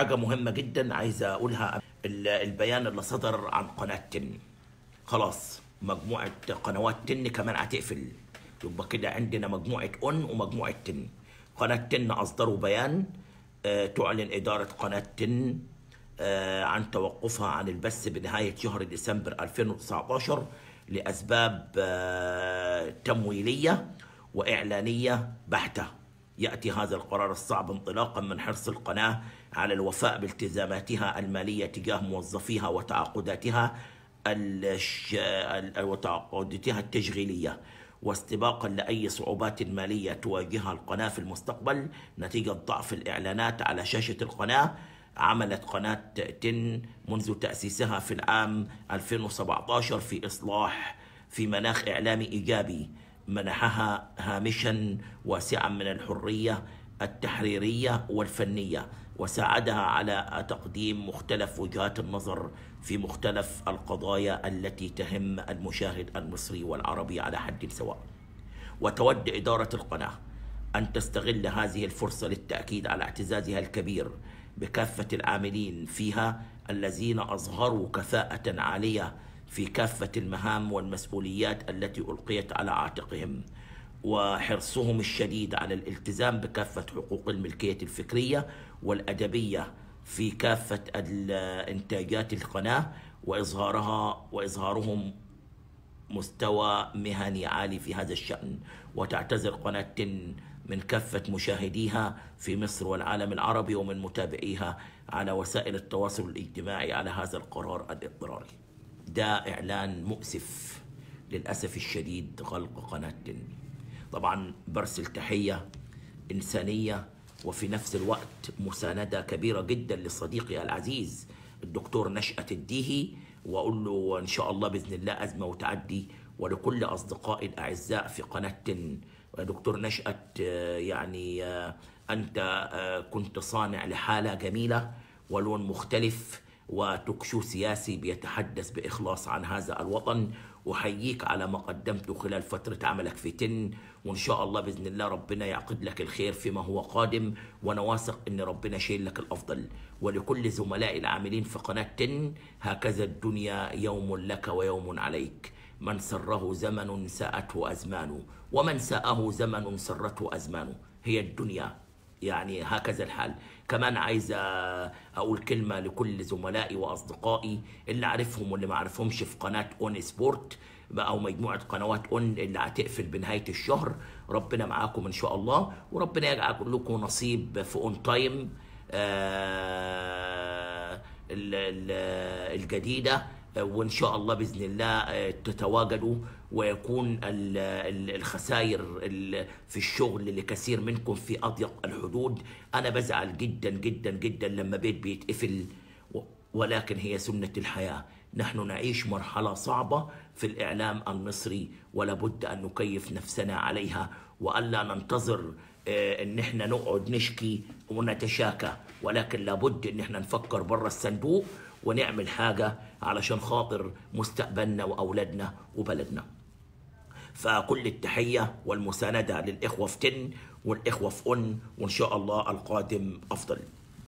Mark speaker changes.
Speaker 1: حاجة مهمة جدا عايز أقولها. ال- البيان اللي صدر عن قناة تن. خلاص مجموعة قنوات تن كمان هتقفل. يبقى كده عندنا مجموعة أون ومجموعة تن. قناة تن أصدروا بيان آه، تعلن إدارة قناة تن آه، عن توقفها عن البث بنهاية شهر ديسمبر 2019 لأسباب آه، تمويلية وإعلانية بحتة. يأتي هذا القرار الصعب انطلاقا من حرص القناة على الوفاء بالتزاماتها المالية تجاه موظفيها وتعاقداتها وتعاقداتها التشغيلية. واستباقا لأي صعوبات مالية تواجهها القناة في المستقبل نتيجة ضعف الإعلانات على شاشة القناة. عملت قناة تن منذ تأسيسها في العام 2017 في إصلاح في مناخ إعلامي إيجابي. منحها هامشا واسعا من الحرية التحريرية والفنية وساعدها على تقديم مختلف وجهات النظر في مختلف القضايا التي تهم المشاهد المصري والعربي على حد سواء. وتود إدارة القناة أن تستغل هذه الفرصة للتأكيد على اعتزازها الكبير بكافة العاملين فيها الذين أظهروا كفاءة عالية في كافة المهام والمسؤوليات التي ألقيت على عاتقهم وحرصهم الشديد على الالتزام بكافة حقوق الملكية الفكرية والأدبية في كافة الإنتاجات القناة وإظهارها وإظهارهم مستوى مهني عالي في هذا الشأن. وتعتذر قناة من كافة مشاهديها في مصر والعالم العربي ومن متابعيها على وسائل التواصل الاجتماعي على هذا القرار الاضطراري ده إعلان مؤسف للأسف الشديد غلق قناة تن. طبعا برسل تحية إنسانية وفي نفس الوقت مساندة كبيرة جدا لصديقي العزيز الدكتور نشأة الديهي وأقول له إن شاء الله بإذن الله أزمة وتعدي ولكل أصدقائي الأعزاء في قناة تن. دكتور نشأة يعني آه، أنت آه، كنت صانع لحالة جميلة ولون مختلف وتكشو سياسي بيتحدث بإخلاص عن هذا الوطن أحييك على ما قدمته خلال فترة عملك في تن. وإن شاء الله بإذن الله ربنا يعقد لك الخير فيما هو قادم وأنا واثق إن ربنا شايل لك الأفضل. ولكل زملائي العاملين في قناة تن هكذا الدنيا يوم لك ويوم عليك. من سره زمن ساءته أزمانه ومن ساءه زمن سرته أزمانه. هي الدنيا. يعني هكذا الحال. كمان عايز أقول كلمة لكل زملائي وأصدقائي اللي عارفهم واللي ما عارفهمش في قناة ON Sport أو مجموعة قنوات ON اللي هتقفل بنهاية الشهر. ربنا معاكم إن شاء الله وربنا يجعل لكم نصيب في ON Time آه، ال- الجديدة. وإن شاء الله بإذن الله آه، تتواجدوا ويكون ال- ال- الخسائر ال- في الشغل لكثير منكم في أضيق الحدود. أنا بزعل جدا جدا جدا لما بيت بيتقفل ولكن هي سنة الحياة. نحن نعيش مرحلة صعبة في الإعلام المصري ولا بد أن نكيف نفسنا عليها وألا ننتظر آه، إن إحنا نقعد نشكي ونتشاكى. ولكن لابد إن إحنا نفكر بره الصندوق ونعمل حاجة علشان خاطر مستقبلنا وأولادنا وبلدنا. فكل التحية والمساندة للإخوة في تن والإخوة في اون وإن شاء الله القادم أفضل.